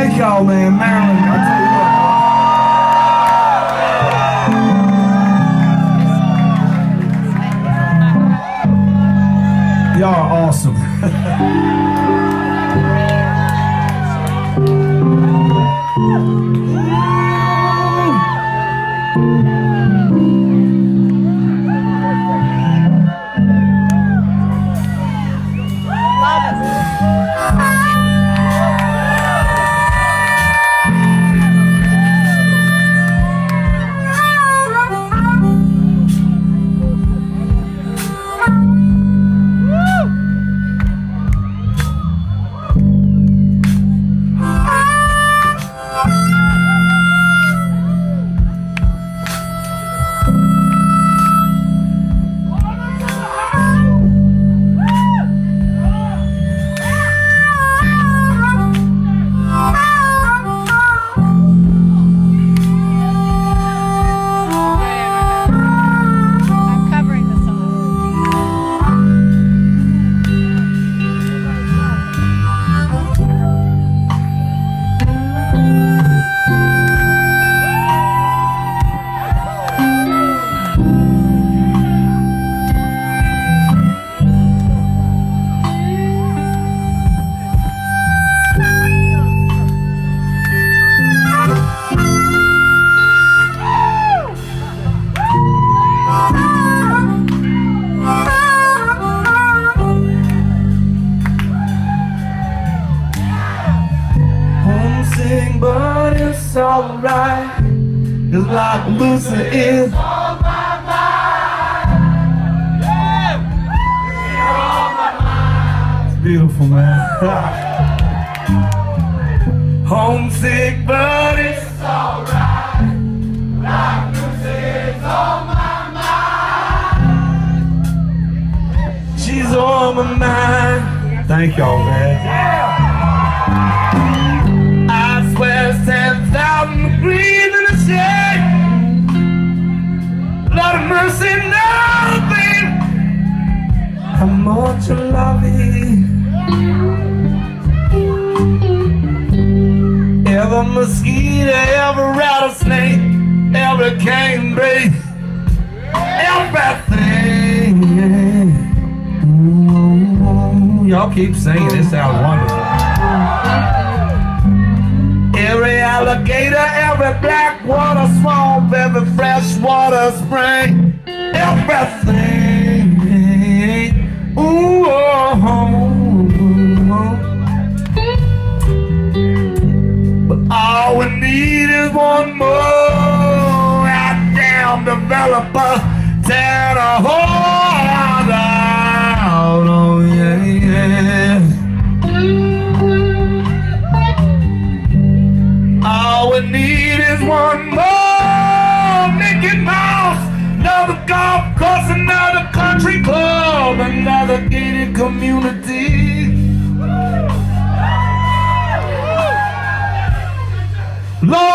thank y'all, man. Maryland, it's alright. It's like Lucy is. It's beautiful, man. Homesick, but it's alright. Like Lucy is on my mind. She's on my mind. Thank y'all, man. 10,000 degrees in the shade. Lord of mercy, nothing. How much I love you. Every mosquito, every rattlesnake, every canebrake, everything. Ooh, Y'all keep singing, it sounds wonderful. Alligator, every black water swamp, every freshwater spring, everything. Ooh, oh, oh, oh. But all we need is one more goddamn developer tear the whole down. One more Mickey Mouse, another golf course, another country club, another gated community. Lord,